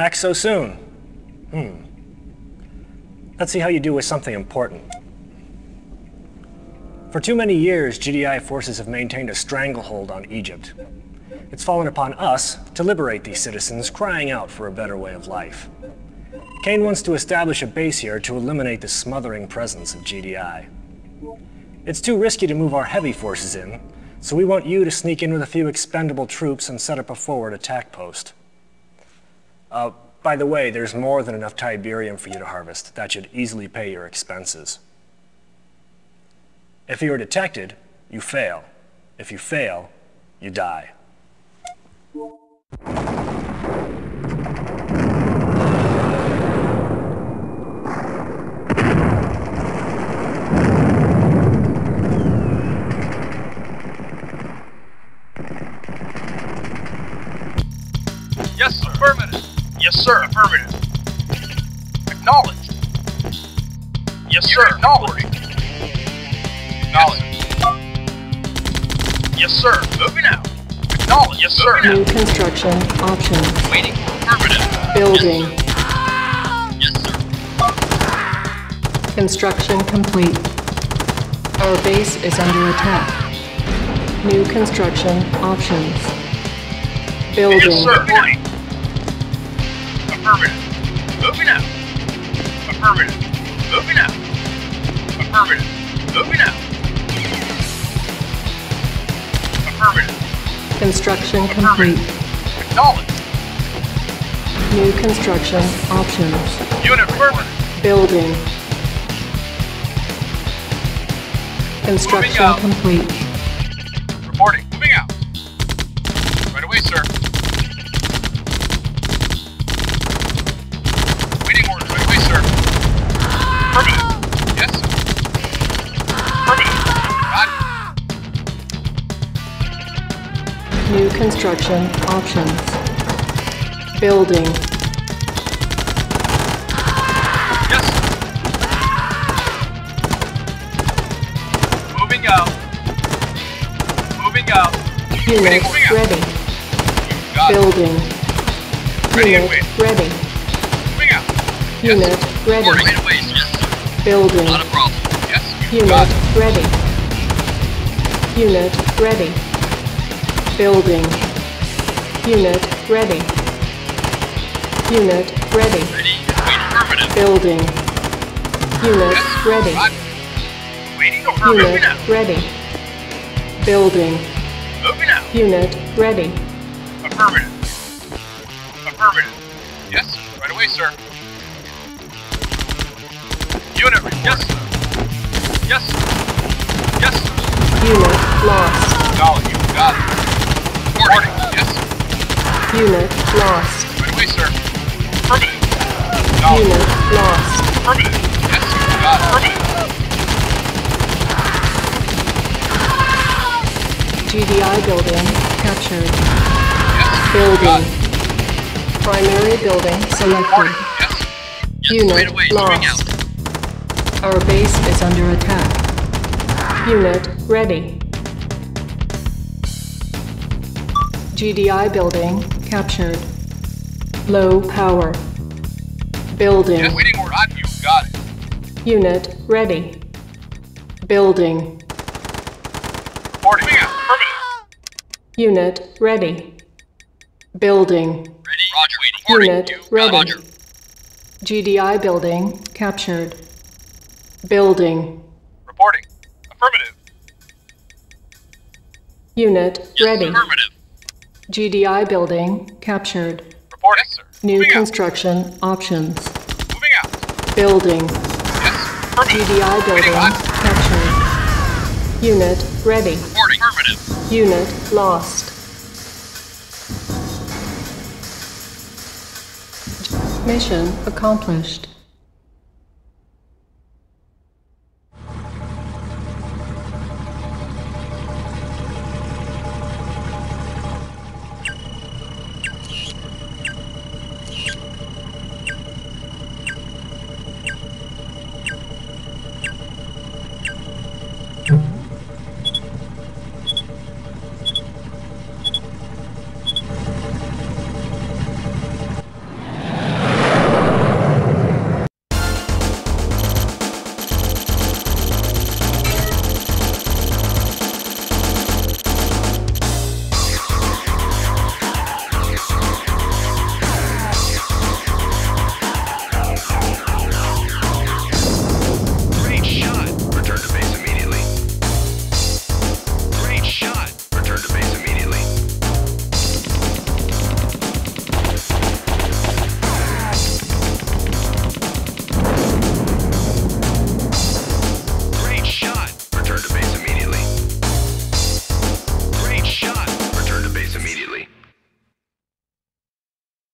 Back so soon? Hmm. Let's see how you do with something important. For too many years, GDI forces have maintained a stranglehold on Egypt. It's fallen upon us to liberate these citizens crying out for a better way of life. Kane wants to establish a base here to eliminate the smothering presence of GDI. It's too risky to move our heavy forces in, so we want you to sneak in with a few expendable troops and set up a forward attack post. Uh, by the way, there's more than enough Tiberium for you to harvest. That should easily pay your expenses. If you are detected, you fail. If you fail, you die. Yes, sir. Affirmative. Acknowledged. Yes, sir. Acknowledged. Acknowledged. Yes, sir. Moving out. Acknowledged. Yes, sir. New construction options. Waiting. Affirmative. Building. Yes, sir. Construction complete. Our base is under attack. New construction options. Building. Yes, sir. Reporting. Affirmative. Moving out. Affirmative. Moving out. Affirmative. Moving out. Affirmative. Construction complete. Acknowledged. New construction options. Unit affirmative. Building. Construction complete. Reporting. Moving out. Right away, sir. Construction options. Building. Yes. Moving out. Moving out. Unit moving ready. It. Building. Ready Unit ready. Moving out. Unit Reporting. ready. Away, yes. Building. Not a problem. Yes. Unit ready. Unit ready. Building. Unit ready. Unit ready. Ready and wait. Affirmative. Building. Unit Yes, ready. Got it. Waiting affirmative. Moving Unit out. ready. Building. Moving out. Unit ready. Affirmative. Affirmative. Yes. Right away, sir. Unit ready. Yes, sir. Yes, sir. Yes, sir. Unit lost. Acknowledge you. Got it. Yes. Unit lost. Right away, sir. Affirmative. Acknowledge. Unit lost. Affirmative. Yes. Got it. GDI building captured. Yes, Building. Primary building selected. Yes. Yes, Unit right away. Moving out. lost. Our base is under attack. Unit ready. GDI building captured. Low power. Building. Yes, waiting order. On you. Got it. Unit ready. Building. Reporting. Moving out. Unit ready. Building. Ready. Roger. Waiting. Unit You. Ready. Roger. GDI building captured. Building. Reporting. Affirmative. Unit Yes, ready. Affirmative. GDI building captured. Reporting. Yes, sir. New Moving out. construction options. Moving out. Building. Yes. GDI building captured. Unit ready. Reporting. Affirmative. Unit lost. Mission accomplished.